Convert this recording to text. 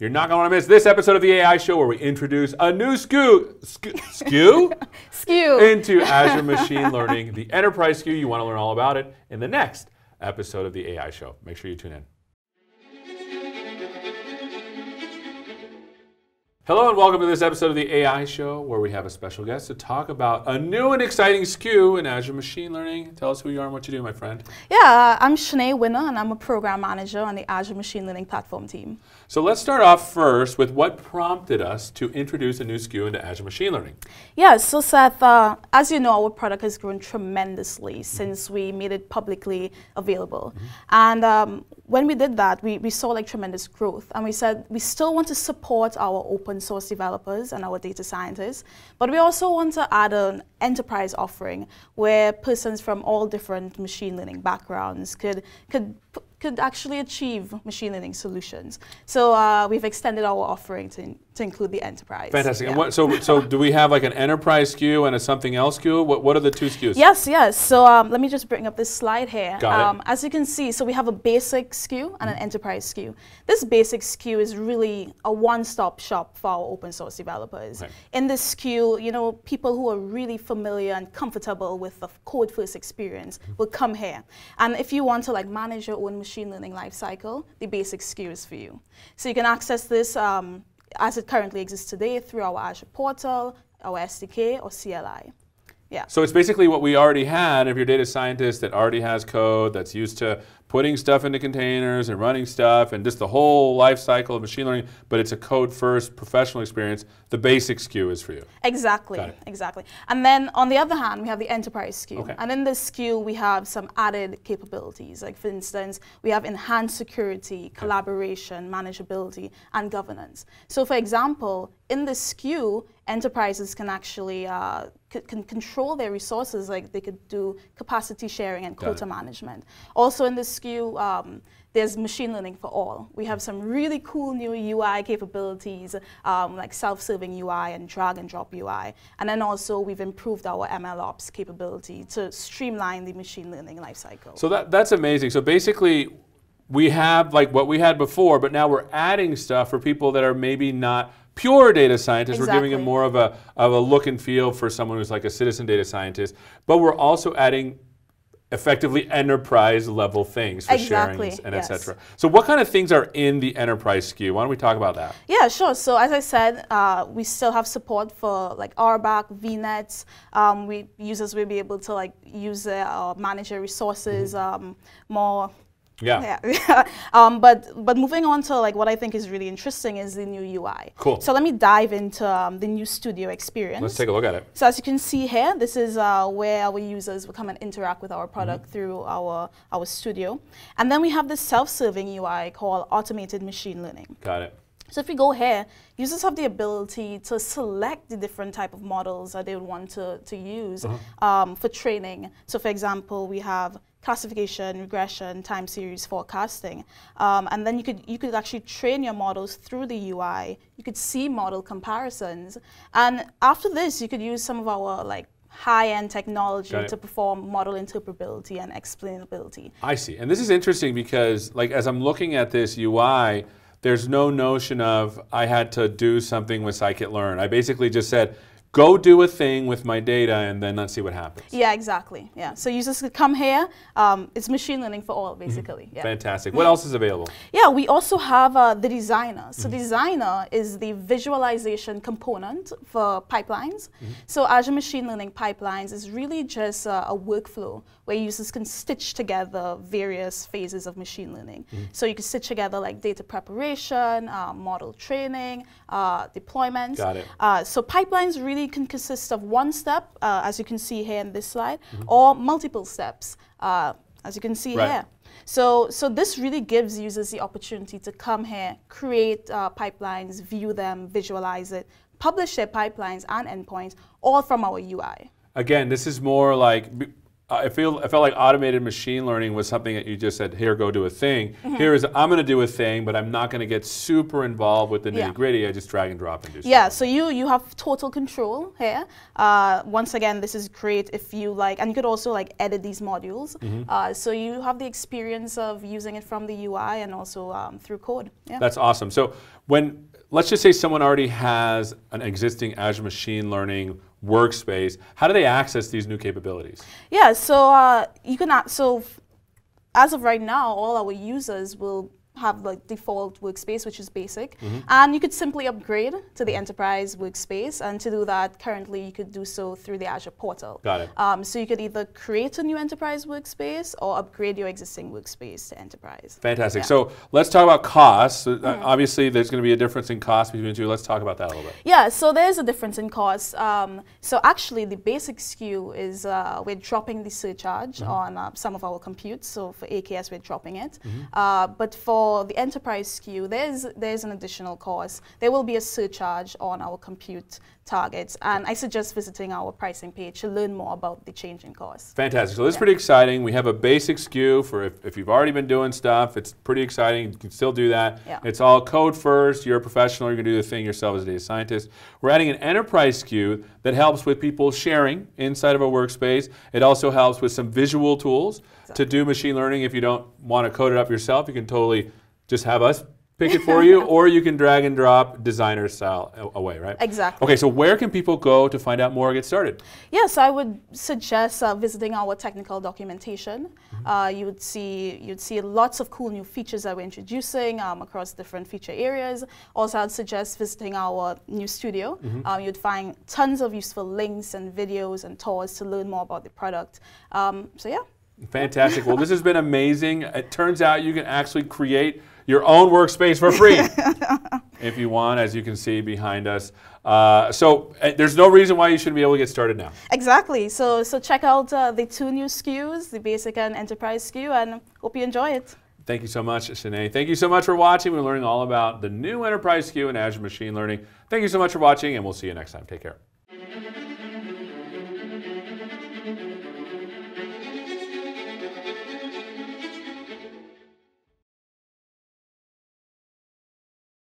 You're not going to want to miss this episode of the AI Show where we introduce a new SKU, SKU, SKU into Azure Machine Learning, the enterprise SKU. You want to learn all about it in the next episode of the AI Show. Make sure you tune in. Hello and welcome to this episode of the AI Show where we have a special guest to talk about a new and exciting SKU in Azure Machine Learning. Tell us who you are and what you do, my friend. Yeah, uh, I'm Shanae Winner, and I'm a program manager on the Azure Machine Learning Platform team. So let's start off first with what prompted us to introduce a new SKU into Azure Machine Learning. Yeah, so Seth, uh, as you know, our product has grown tremendously since we made it publicly available. And um, when we did that, we, we saw like tremendous growth. And we said we still want to support our open source developers and our data scientists, but we also want to add an enterprise offering where persons from all different machine learning backgrounds could, could could actually achieve machine learning solutions. So uh, we've extended our offering to, to include the enterprise. Fantastic. Yeah. And what, so, so do we have like an enterprise SKU and a something else SKU? What, what are the two SKUs? Yes, yes. So um, let me just bring up this slide here. Got it. um, As you can see, so we have a basic SKU and an enterprise SKU. This basic SKU is really a one-stop shop for our open source developers. In this SKU, you know, people who are really familiar and comfortable with the code-first experience will come here. And if you want to like manage your own machine learning lifecycle, the basic SKU is for you. So you can access this um, as it currently exists today through our Azure portal, our SDK, or CLI. Yeah. So it's basically what we already had. If you're a data scientist that already has code that's used to putting stuff into containers and running stuff and just the whole life cycle of machine learning, but it's a code first professional experience, the basic SKU is for you. Exactly, exactly. And then on the other hand, we have the enterprise SKU. Okay. And in this SKU, we have some added capabilities. Like for instance, we have enhanced security, collaboration, manageability, and governance. So for example, in this SKU, enterprises can actually uh, can control their resources. Like they could do capacity sharing and quota management. Also in the SKU, um, there's machine learning for all. We have some really cool new UI capabilities, um, like self-serving UI and drag and drop UI. And then also we've improved our MLOps capability to streamline the machine learning lifecycle. So that, that's amazing. So basically, we have like what we had before, but now we're adding stuff for people that are maybe not pure data scientists. We're giving them more of a, of a look and feel for someone who's like a citizen data scientist, but we're also adding effectively enterprise level things for Exactly, sharing and yes. etc. So what kind of things are in the enterprise SKU? Why don't we talk about that? Yeah, sure. So as I said, uh, we still have support for like RBAC, VNets. Um, we users will be able to like use their uh, manage their resources um, more Yeah. Yeah. um, but but moving on to like what I think is really interesting is the new UI. Cool. So let me dive into um, the new studio experience. Let's take a look at it. So as you can see here, this is uh, where our users will come and interact with our product Mm-hmm. through our, our studio. And then we have this self-serving UI called automated machine learning. Got it. So if we go here, users have the ability to select the different type of models that they would want to, to use um, for training. So for example, we have classification, regression, time series forecasting. Um, and then you could, you could actually train your models through the UI. You could see model comparisons. And after this, you could use some of our like high-end technology to perform model interpretability and explainability. I see. And this is interesting because, like, as I'm looking at this UI, there's no notion of I had to do something with scikit-learn. I basically just said, go do a thing with my data and then let's see what happens. Yeah, exactly. Yeah. So users could come here. Um, it's machine learning for all, basically. Yeah. Fantastic. What else is available? Yeah, we also have uh, the designer. So designer is the visualization component for pipelines. So Azure Machine Learning Pipelines is really just uh, a workflow where users can stitch together various phases of machine learning. So you can stitch together like data preparation, uh, model training, uh, deployments. Got it. Uh, so pipelines really can consist of one step, uh, as you can see here in this slide, or multiple steps, uh, as you can see Right. here. So, so this really gives users the opportunity to come here, create uh, pipelines, view them, visualize it, publish their pipelines and endpoints, all from our UI. Again, this is more like I feel I felt like automated machine learning was something that you just said, here, go do a thing. Mm-hmm. Here is I'm going to do a thing, but I'm not going to get super involved with the Yeah. nitty gritty. I just drag and drop and do Yeah, so you you have total control here. Uh, once again, this is great if you like, and you could also like edit these modules. Mm-hmm. Uh, so you have the experience of using it from the UI and also um, through code. Yeah. That's awesome. So when let's just say someone already has an existing Azure Machine Learning workspace, how do they access these new capabilities? Yeah, so uh, you can so as of right now, all our users will have like default workspace, which is basic, Mm-hmm. and you could simply upgrade to the enterprise workspace. And to do that, currently you could do so through the Azure portal. Got it. Um, so you could either create a new enterprise workspace or upgrade your existing workspace to enterprise. Fantastic. Yeah. So let's talk about costs. Uh, Mm-hmm. Obviously, there's going to be a difference in cost between the two. Let's talk about that a little bit. Yeah, so there's a difference in cost. Um, so actually, the basic SKU is uh, we're dropping the surcharge Mm-hmm. on uh, some of our computes. So for AKS, we're dropping it. Mm-hmm. Uh, but for the enterprise SKU, there's there's an additional cost. There will be a surcharge on our compute targets, and I suggest visiting our pricing page to learn more about the changing costs. Fantastic. So this is pretty exciting. We have a basic SKU for if, if you've already been doing stuff. It's pretty exciting. You can still do that. Yeah. It's all code first. You're a professional. You're going to do the thing yourself as a data scientist. We're adding an enterprise SKU that helps with people sharing inside of a workspace. It also helps with some visual tools to do machine learning. If you don't want to code it up yourself, you can totally just have us pick it for you, or you can drag and drop designer style away, right? Exactly. Okay, so where can people go to find out more or get started? Yes, I would suggest uh, visiting our technical documentation. Uh, you would see you'd see lots of cool new features that we're introducing um, across different feature areas. Also, I'd suggest visiting our new studio. Um, you'd find tons of useful links and videos and tours to learn more about the product. Um, so yeah. Fantastic. Well, this has been amazing. It turns out you can actually create your own workspace for free if you want, as you can see behind us. Uh, so uh, there's no reason why you shouldn't be able to get started now. Exactly. So so check out uh, the two new SKUs, the basic and enterprise SKU, and hope you enjoy it. Thank you so much, Shanae. Thank you so much for watching. We're learning all about the new enterprise SKU in Azure Machine Learning. Thank you so much for watching, and we'll see you next time. Take care.